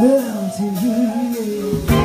Mountain View.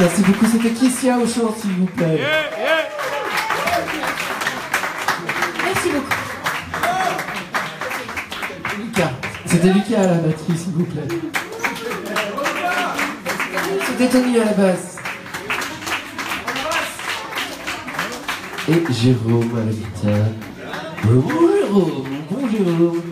Merci beaucoup. C'était Kissia au chant, s'il vous plaît. Merci beaucoup. Lucas. C'était Lucas à la batterie, s'il vous plaît. C'était Tony à la basse. Et Jérôme à la guitare. Bonjour Jérôme, bonjour Jérôme.